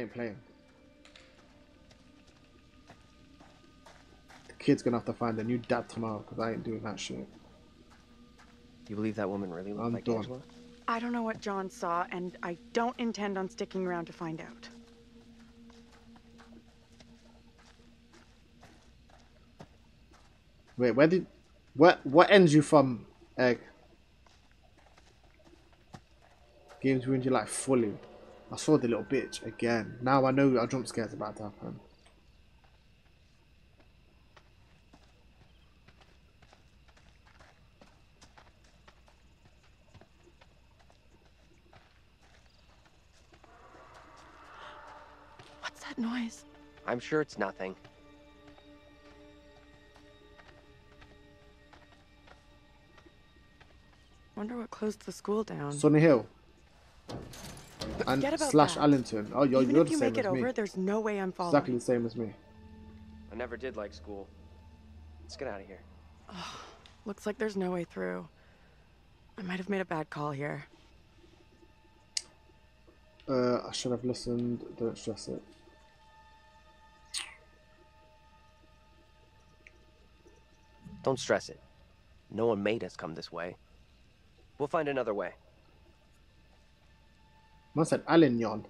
I ain't playing. The kid's gonna have to find a new dad tomorrow because I ain't doing that shit. You believe that woman really looked I'm like done. Angela? I don't know what John saw, and I don't intend on sticking around to find out. Wait, where did what what ends you from egg? Games ruined you like fully. I saw the little bitch again. Now I know a jump scare's about to happen. What's that noise? I'm sure it's nothing. Wonder what closed the school down. Sunny Hill. And slash that. Allington. Oh, you're, Even you're the you same make it as me. over, there's no way I'm following. Exactly the same as me. I never did like school. Let's get out of here. Oh, Looks like there's no way through. I might have made a bad call here. Uh, I should have listened. Don't stress it. Don't stress it. No one made us come this way. We'll find another way. Man said Alignon.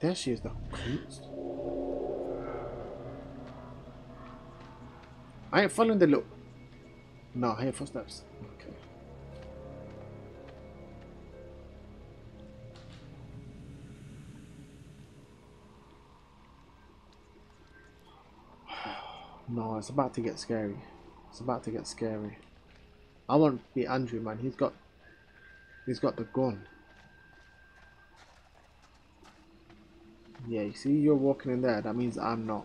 there she is, the kunst. I ain't following the look. No, I hear footsteps. Okay. No, it's about to get scary. It's about to get scary. I want to be Andrew, man. He's got, he's got the gun. Yeah, you see, you're walking in there. That means I'm not.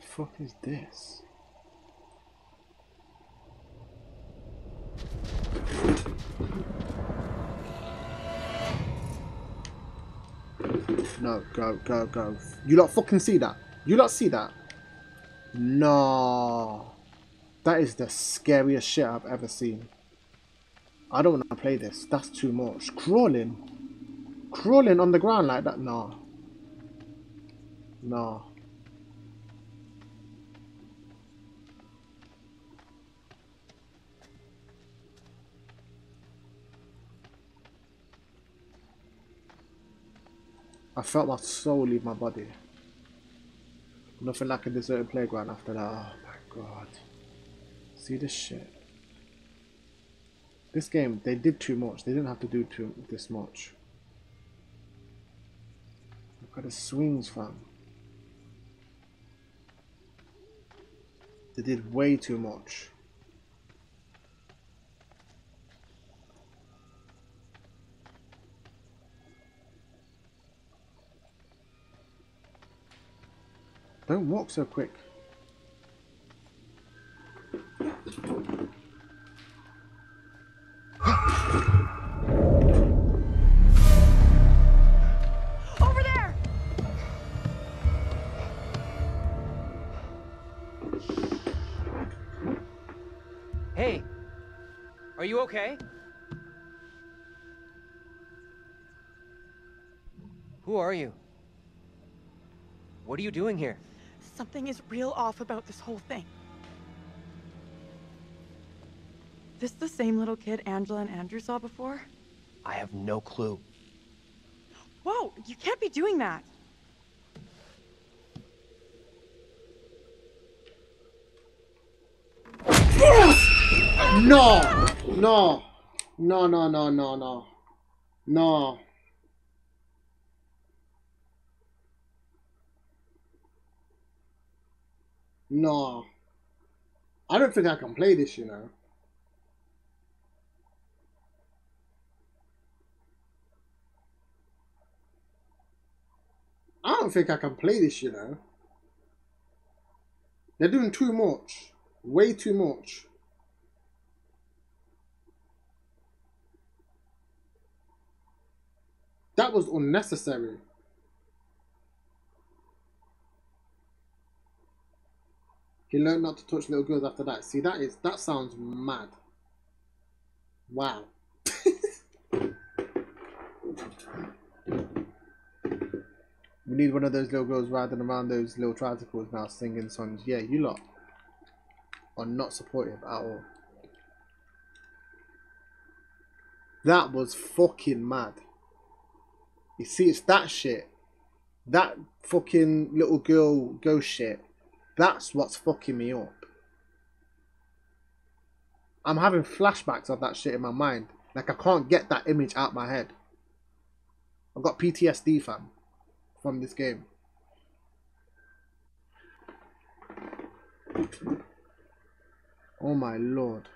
fuck is this? No, go, go, go. You lot fucking see that? You lot see that? No. That is the scariest shit I've ever seen. I don't want to play this. That's too much. Crawling. Crawling on the ground like that? No. No. I felt my soul leave my body. Nothing like a deserted playground after that. Oh my god. See this shit. This game, they did too much. They didn't have to do too this much. Look at the swings, fam. They did way too much. Don't walk so quick. Over there! Hey! Are you okay? Who are you? What are you doing here? Something is real off about this whole thing. This the same little kid Angela and Andrew saw before? I have no clue. Whoa, you can't be doing that. No! No! No, no, no, no, no. No. No. I don't think I can play this, you know. I don't think I can play this, you know. They're doing too much. Way too much. That was unnecessary. He learned not to touch little girls after that. See, that is that sounds mad. Wow. we need one of those little girls riding around those little tricycles now singing songs. Yeah, you lot are not supportive at all. That was fucking mad. You see, it's that shit. That fucking little girl ghost shit. That's what's fucking me up. I'm having flashbacks of that shit in my mind. Like I can't get that image out of my head. I've got PTSD fam from this game. Oh my lord.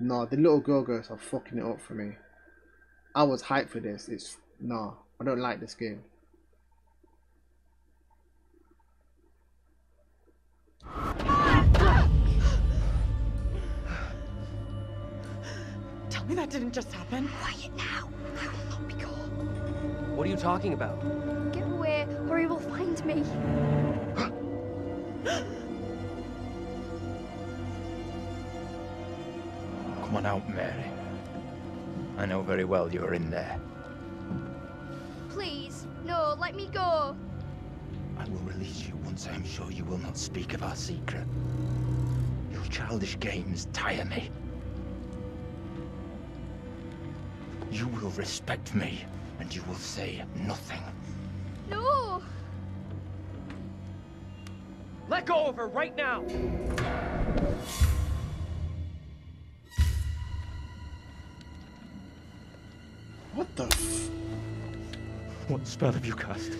No, the little girl girls are fucking it up for me. I was hyped for this. It's no, I don't like this game. Tell me that didn't just happen. Quiet now. I will not be caught. What are you talking about? Get away, or he will find me. Come on out, Mary. I know very well you're in there. Please, let me go. I will release you once I am sure you will not speak of our secret. Your childish games tire me. You will respect me, and you will say nothing. No! Let go of her right now! Spell have you cast?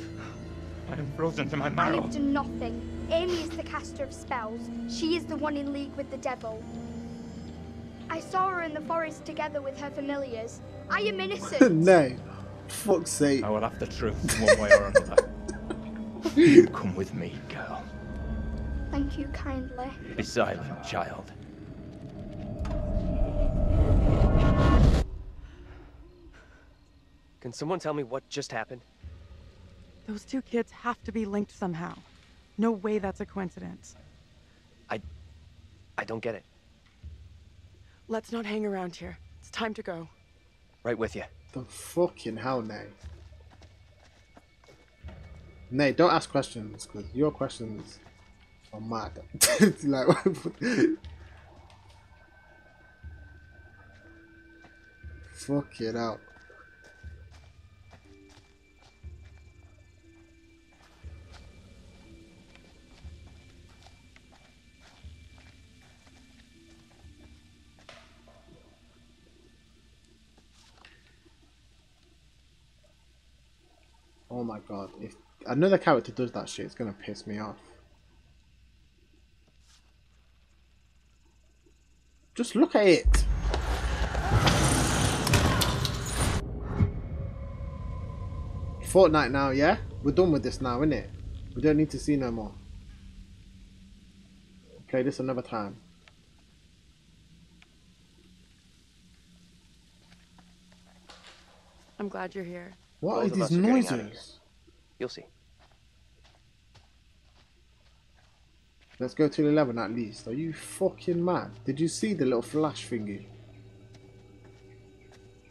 I am frozen to my marrow. I marrow. have done nothing. Amy is the caster of spells. She is the one in league with the devil. I saw her in the forest together with her familiars. I am innocent. no. Fuck's sake. I will have the truth one way or another. you Come with me, girl. Thank you kindly. Be silent, child. Can someone tell me what just happened? Those two kids have to be linked somehow. No way that's a coincidence. I I don't get it. Let's not hang around here. It's time to go. Right with you. The fucking hell, Nay. Nay, don't ask questions, because your questions are mad. It's like, fuck it out. God, if another character does that shit, it's gonna piss me off. Just look at it. Fortnite now, yeah? We're done with this now, innit? We don't need to see no more. Play this another time. I'm glad you're here. What Both are these us are getting out of here. noises? You'll see. Let's go to 11 at least. Are you fucking mad? Did you see the little flash thingy?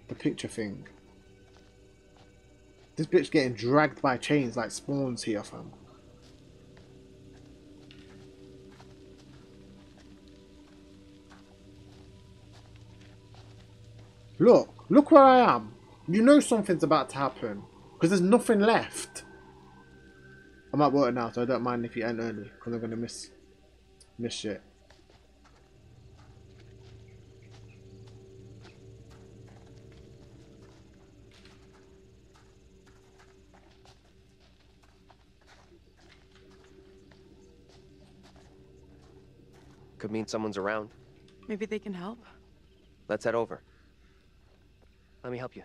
The picture thing. This bitch getting dragged by chains like spawns here, fam. Look, look where I am. You know something's about to happen. Because there's nothing left. I'm at work now, so I don't mind if you end early. Because I'm going to miss, miss shit. Could mean someone's around. Maybe they can help. Let's head over. Let me help you.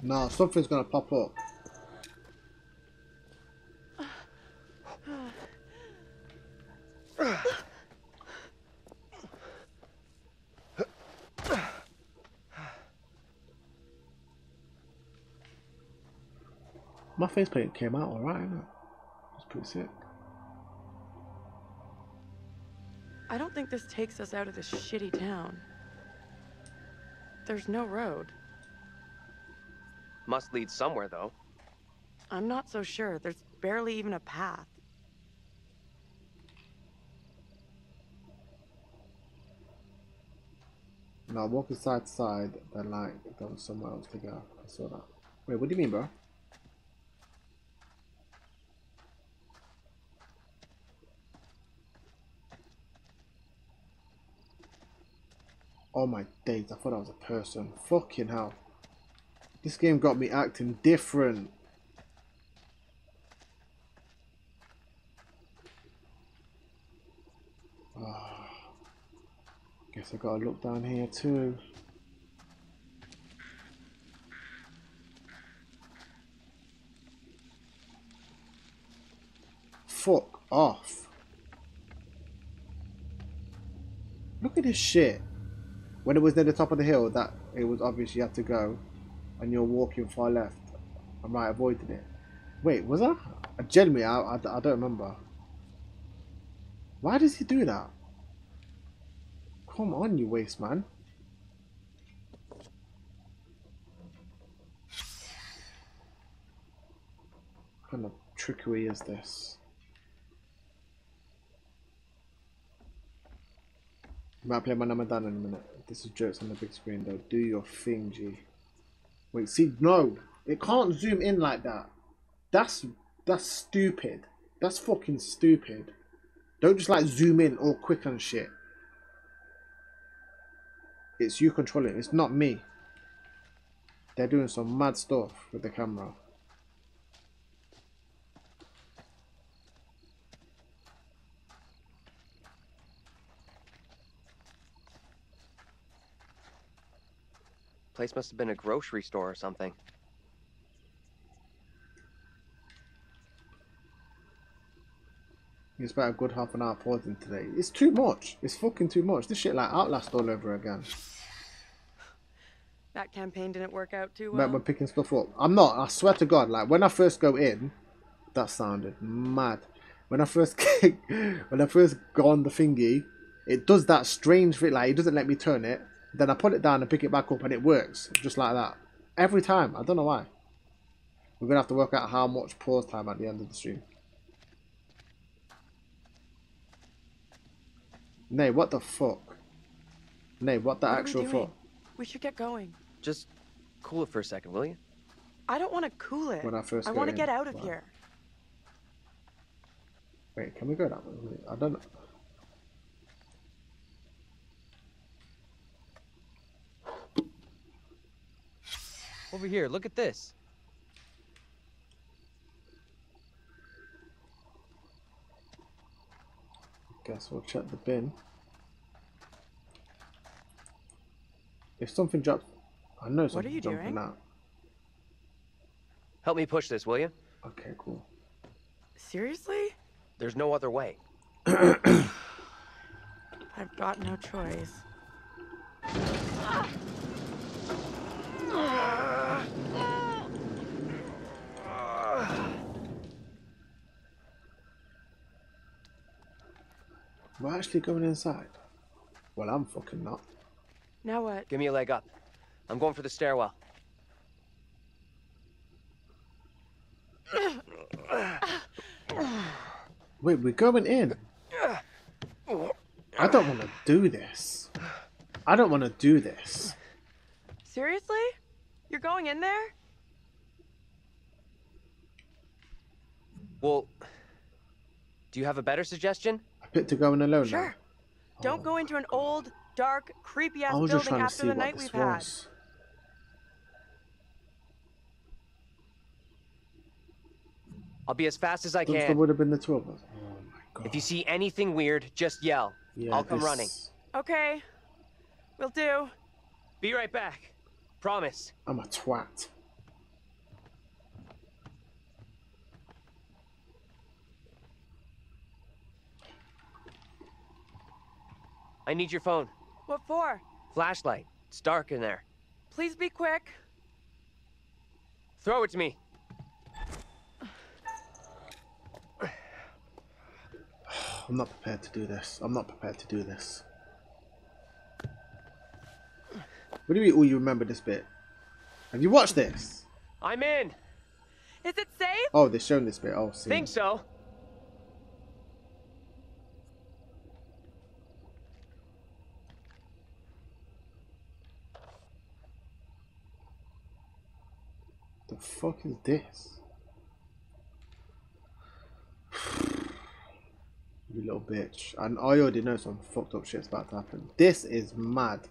No, something's going to pop up. My face paint came out alright, innit? It's pretty sick. I don't think this takes us out of this shitty town. There's no road. Must lead somewhere, though. I'm not so sure. There's barely even a path. Now walking side to side, then like there was somewhere else to go. I saw that. Wait, what do you mean, bro? Oh my days, I thought I was a person. Fucking hell. This game got me acting different. Ah. Guess I gotta look down here too. Fuck off. Look at this shit. When it was near the top of the hill, that it was obvious you had to go, and you're walking far left. Might have avoided it. Wait, was I? I I, I, I don't remember. Why does he do that? Come on, you waste man. What kind of trickery is this? Might play my number down in a minute. This is jokes on the big screen though. Do your thing, G. Wait, see, no, it can't zoom in like that. That's that's stupid. That's fucking stupid. Don't just like zoom in all quick and shit. It's you controlling. It's not me. They're doing some mad stuff with the camera. Place must have been a grocery store or something. It's about a good half an hour pausing today. It's too much. It's fucking too much. This shit like Outlast all over again. That campaign didn't work out too well. Remember picking stuff up. I'm not. I swear to God. Like when I first go in, that sounded mad. When I first when I first go on the thingy, it does that strange thing. Like it doesn't let me turn it. Then I put it down and pick it back up, and it works just like that every time. I don't know why. We're gonna have to work out how much pause time at the end of the stream. Nay, what the fuck? Nay, what the What are we actual doing? fuck? We should get going. Just cool it for a second, will you? I don't want to cool it. When I first I want to get out of Wow. here. Wait, can we go that way? I don't know. Over here, look at this. Guess we'll check the bin. If something drops, I know What are something's you jumping doing? out. Help me push this, will you? Okay, cool. Seriously? There's no other way. I've got no choice. Actually going inside. Well, I'm fucking not. Now what? Give me a leg up. I'm going for the stairwell. Wait, we're going in. I don't want to do this. I don't want to do this. Seriously? You're going in there? Well, do you have a better suggestion? I picked to going alone Sure. Don't oh go into an old, dark, creepy ass I building trying to after see the what night this we've had. I'll be as fast as I There can. would have been the two of us. Oh my god. If you see anything weird, just yell. Yeah, I'll come this- running. Okay. we'll do. Be right back. Promise. I'm a twat. I need your phone. What for? Flashlight. It's dark in there. Please be quick. Throw it to me. I'm not prepared to do this. I'm not prepared to do this. What do you mean, oh, you remember this bit? Have you watched this? I'm in. Is it safe? Oh, they're showing this bit. Oh, see. Think so. Fuck is this? you little bitch. And I already know some fucked up shit's about to happen. This is mad.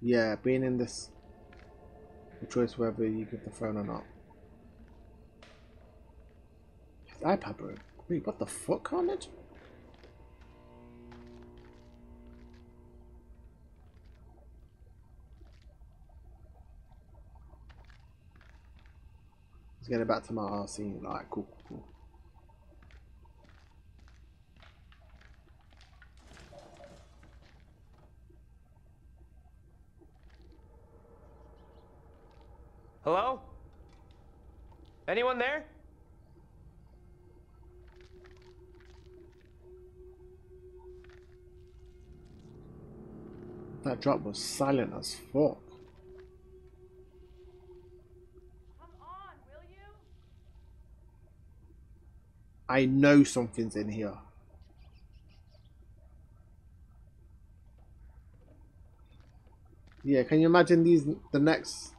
Yeah, being in this the choice whether you give the phone or not. His iPad broke. Wait, what the fuck, Carnage? Let's get it back to my RC. Like, cool, cool, cool. Hello? Anyone there? That drop was silent as fuck. I know something's in here. Yeah, can you imagine these the next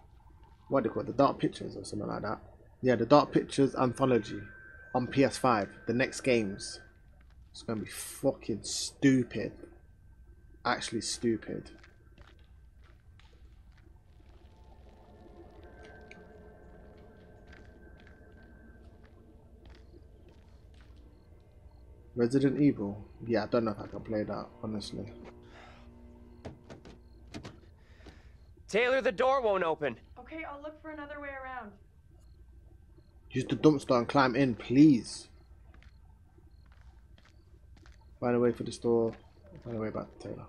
what do you call it, the Dark Pictures or something like that? Yeah, the Dark Pictures anthology on PS5. The next games. It's gonna be fucking stupid. Actually stupid. Resident Evil. Yeah, I don't know if I can play that, honestly. Taylor, the door won't open. Okay, I'll look for another way around. Use the dumpster and climb in, please. Find a way for the store. Find a way back to Taylor.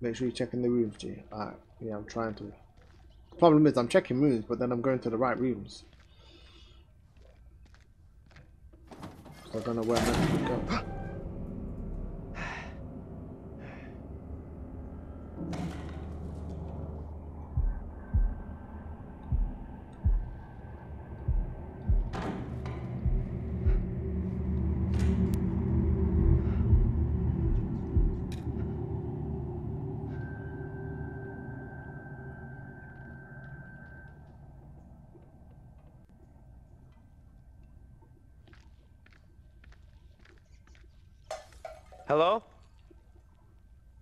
Make sure you check in the rooms, G. Alright, yeah, I'm trying to. The problem is I'm checking rooms, but then I'm going to the right rooms. I don't know where I'm meant to go.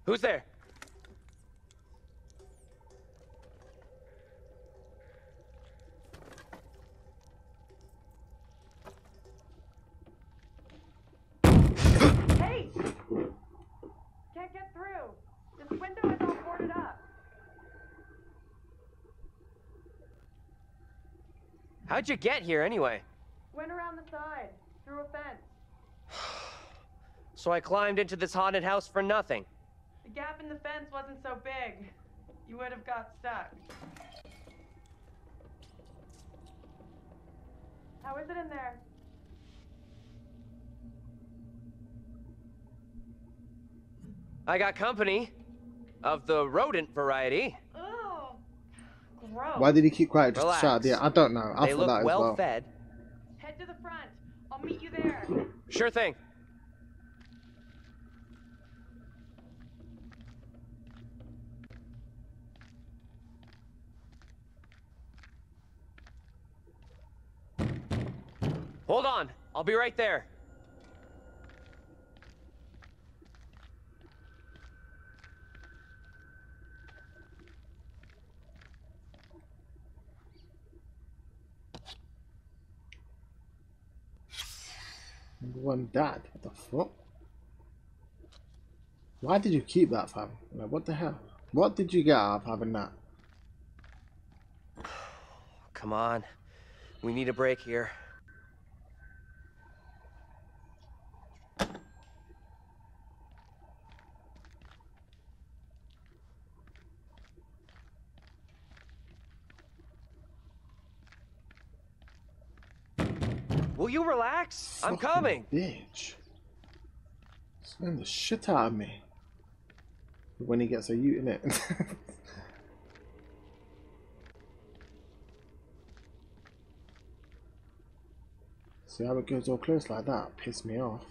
Who's there? Hey! Can't get through. This window is all boarded up. How'd you get here anyway? Went around the side, through a fence. So I climbed into this haunted house for nothing. The gap in the fence wasn't so big. You would have got stuck. How is it in there? I got company of the rodent variety. Ugh. Gross. Why did he keep quiet just to Relax. shout? Yeah, I don't know. I they thought look that well well. fed. Head to the front. I'll meet you there. Sure thing. Hold on. I'll be right there. One dad. What the fuck? Why did you keep that, fam? Like, what the hell? What did you get out of having that? Come on. We need a break here. Will you relax? I'm coming. Bitch. Scaring the shit out of me. When he gets a ute in it. See how it goes all close like that? Piss me off.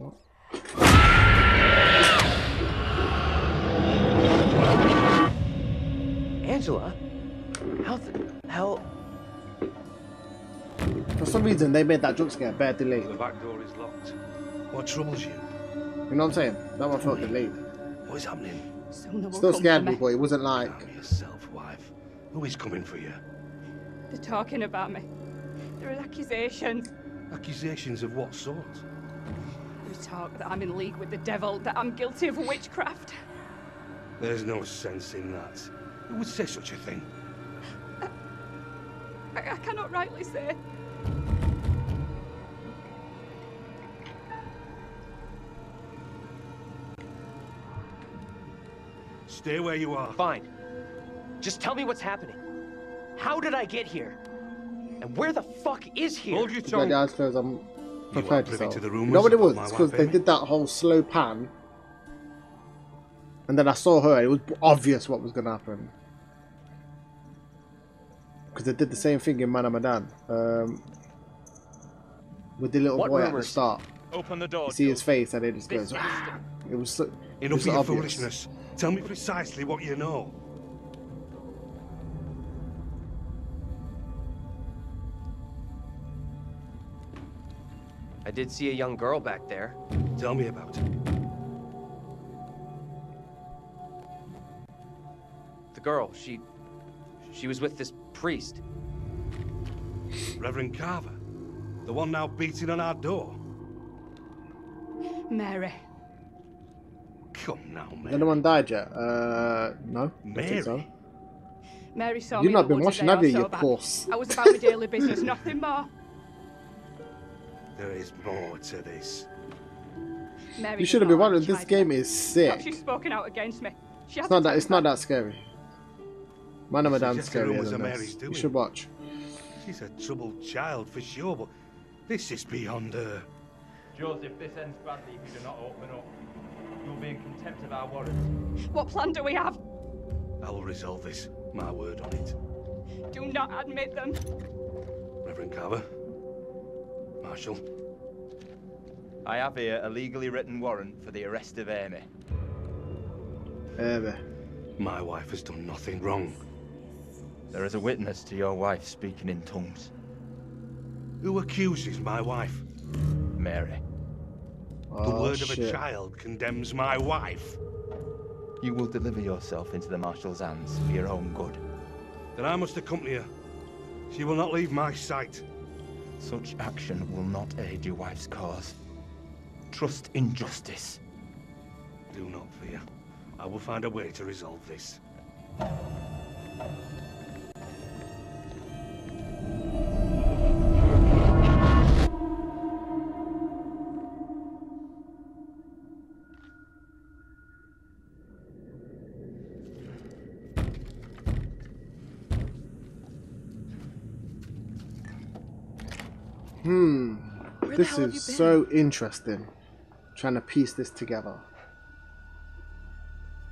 Fuck. Angela? How the hell? For some reason, they made that jump scare bad delayed. The back door is locked. What troubles you? You know what I'm saying? That one felt delayed. What is happening? Soon they will Still scared for me, but it wasn't like. Calm yourself, wife. Who is coming for you? They're talking about me. There are accusations. Accusations of what sort? There's talk that I'm in league with the devil, that I'm guilty of witchcraft. There's no sense in that. Who would say such a thing? I, I cannot rightly say. Stay where you are. Fine. Just tell me what's happening. How did I get here? And where the fuck is here? Hold your You got the tongue. Eyes You are prepared privy to to the You rumours know what it was? because they did that whole slow pan. And then I saw her, it was obvious what was going to happen. Because they did the same thing in Man of Medan. Um, with the little What boy at the start. Open the door. You see his face, and it just This goes. "Ah." It was so, it Enough was of your obvious. foolishness. Tell me precisely what you know. I did see a young girl back there. Tell me about it. The girl, she. She was with this priest. Reverend Carver. The one now beating on our door. Mary. Come now, man. Anyone died yet? Uh, no. I so. Mary. Mary saw You've me not been woods a watching, day have or you, so you back. I was about my daily business, nothing more. There is more to this. Mary You should have been not wondering. This game is sick. She's spoken out against me. She It's hasn't that. It's not that scary. Man of You Medan's scarier than this. You should watch. She's a troubled child for sure, but this is beyond her. Joseph, this ends badly if you do not open up. You'll be in contempt of our warrant. What plan do we have? I will resolve this. My word on it. Do not admit them. Reverend Carver. Marshal. I have here a legally written warrant for the arrest of Amy. Amy. My wife has done nothing wrong. There is a witness to your wife speaking in tongues. Who accuses my wife? Mary, The oh, word of a child condemns my wife. you will deliver yourself into the Marshal's hands for your own good. Then I must accompany her. She will not leave my sight. Such action will not aid your wife's cause. Trust in justice. Do not fear. I will find a way to resolve this. Hmm. Where This hell have you is so interesting. Trying to piece this together.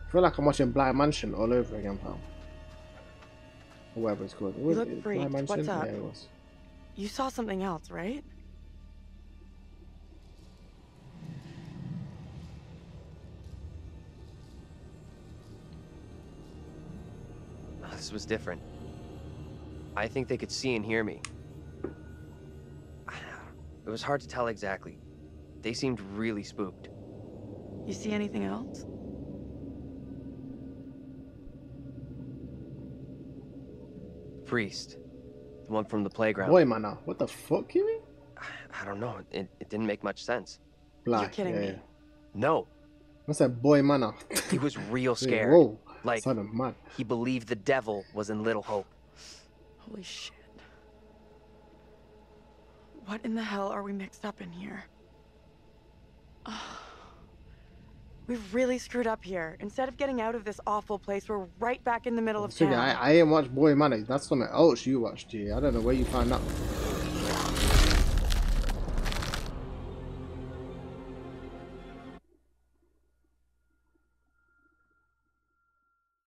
I feel like I'm watching Blind Mansion all over again, pal. Or whatever it's called. Was look freaked. Blind Mansion? What's up? Yeah, it was. You saw something else, right? This was different. I think they could see and hear me. It was hard to tell exactly. They seemed really spooked. You see anything else? Priest. The one from the playground. Boy, man. What the fuck, you mean? I don't know. It, it didn't make much sense. Like, kidding yeah, me. yeah. No, What's that boy, man. he was real Yeah, scared. Whoa. Like- Son of man. He believed the devil was in Little Hope. Holy shit. What in the hell are we mixed up in here? We've really screwed up here. Instead of getting out of this awful place, we're right back in the middle of town. I, I ain't watched Boy Money. That's something else you watched here. I don't know where you find that.